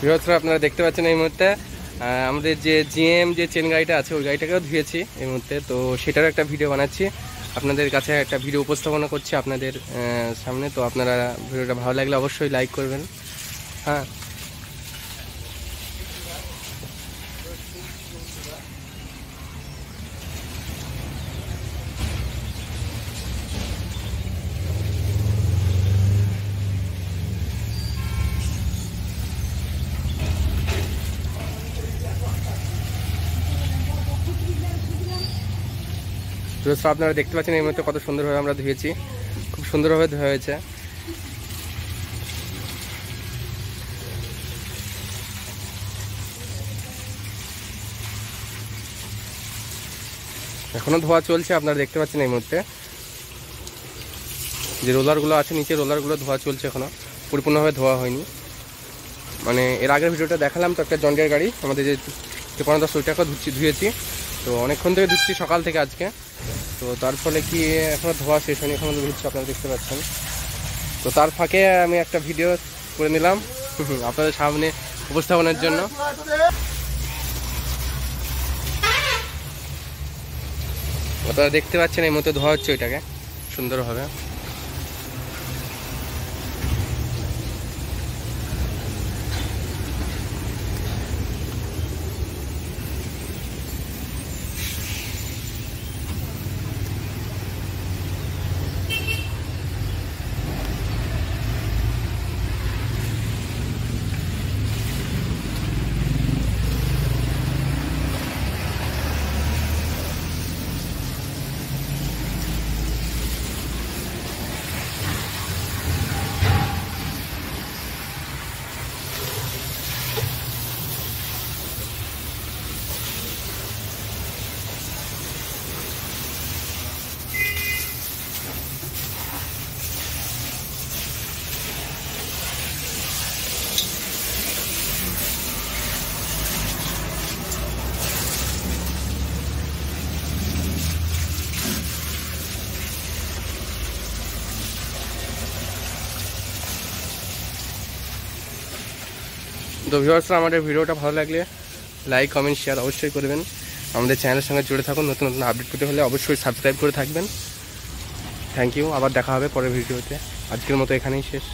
বৃহত্তর আপনারা দেখতে পাচ্ছেন এই মুহূর্তে। আমাদের যে জিএম যে চেন গাড়িটা আছে, ওই গাড়িটাকেও ধুয়েছি এই মুহূর্তে। তো সেটারও একটা ভিডিও বানাচ্ছি। আপনাদের কাছে একটা ভিডিও উপস্থাপনা করছি আপনাদের সামনে। তো আপনারা ভিডিওটা ভালো লাগলে অবশ্যই লাইক করবেন। হ্যাঁ। তো আপনারা দেখতে পাচ্ছেন এই মুহূর্তে কত সুন্দরভাবে আমরা ধুয়েছি। খুব সুন্দরভাবে ধোয়া হয়েছে। এখনও ধোয়া চলছে, আপনারা দেখতে পাচ্ছেন এই মুহূর্তে। যে রোলারগুলো আছে, নিচে রোলারগুলো ধোয়া চলছে এখনও। পরিপূর্ণভাবে ধোয়া হয়নি। মানে এর আগের ভিডিওটা দেখালাম, তো একটা জন্ডের গাড়ি। আমাদের যে তেপান্ন দশ ওইটাকেও ধুচ্ছি, ধুয়েছি। তো অনেকক্ষণ থেকে ধুচ্ছি সকাল থেকে আজকে। তো তার ফলে কি এখনও ধোয়া শেষ হয়নি, এখনও ধুচ্ছি, আপনারা দেখতে পাচ্ছেন। তো তার ফাঁকে আমি একটা ভিডিও করে নিলাম আপনাদের সামনে উপস্থাপনের জন্য। আপনারা দেখতে পাচ্ছেন এই মতো ধোয়া হচ্ছে ওইটাকে, সুন্দরভাবে। তো ভিউয়ার্সরা আমাদের ভিডিওটা ভালো লাগলে লাইক কমেন্ট শেয়ার অবশ্যই করবেন। আমাদের চ্যানেলের সঙ্গে জুড়ে থাকুন, নতুন নতুন আপডেট পেতে হলে অবশ্যই সাবস্ক্রাইব করে থাকবেন। থ্যাংক ইউ আবার দেখা হবে পরের ভিডিওতে আজকের মতো এখানেই শেষ।